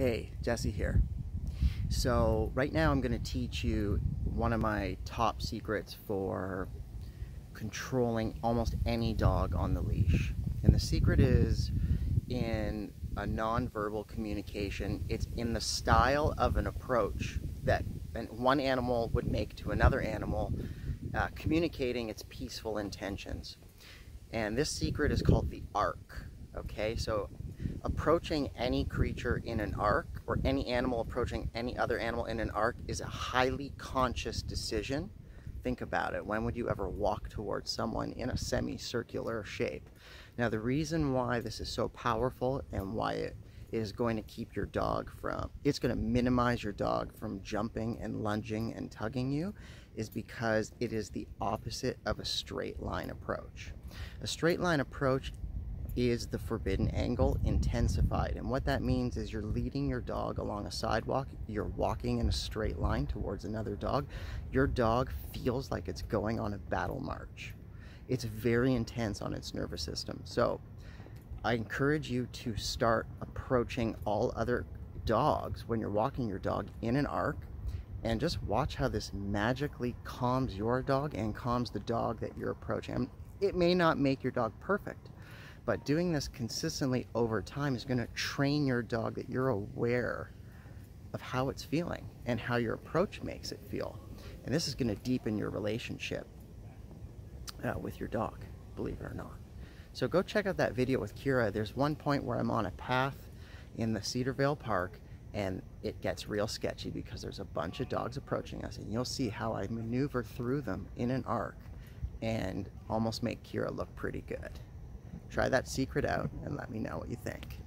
Hey, Jesse here. So right now I'm going to teach you one of my top secrets for controlling almost any dog on the leash. And the secret is in a non-verbal communication. It's in the style of an approach that one animal would make to another animal, uh, communicating its peaceful intentions. And this secret is called the arc. Okay, so approaching any creature in an arc or any animal approaching any other animal in an arc is a highly conscious decision. Think about it. When would you ever walk towards someone in a semicircular shape? Now, the reason why this is so powerful and why it is going to keep your dog from, it's going to minimize your dog from jumping and lunging and tugging you, is because it is the opposite of a straight line approach. A straight line approach is the forbidden angle intensified. And what that means is you're leading your dog along a sidewalk, you're walking in a straight line towards another dog. Your dog feels like it's going on a battle march. It's very intense on its nervous system. So I encourage you to start approaching all other dogs when you're walking your dog in an arc and just watch how this magically calms your dog and calms the dog that you're approaching. It may not make your dog perfect, but doing this consistently over time is going to train your dog that you're aware of how it's feeling and how your approach makes it feel. And this is going to deepen your relationship uh, with your dog, believe it or not. So go check out that video with Kira. There's one point where I'm on a path in the Cedarvale Park and it gets real sketchy because there's a bunch of dogs approaching us and you'll see how I maneuver through them in an arc and almost make Kira look pretty good. Try that secret out and let me know what you think.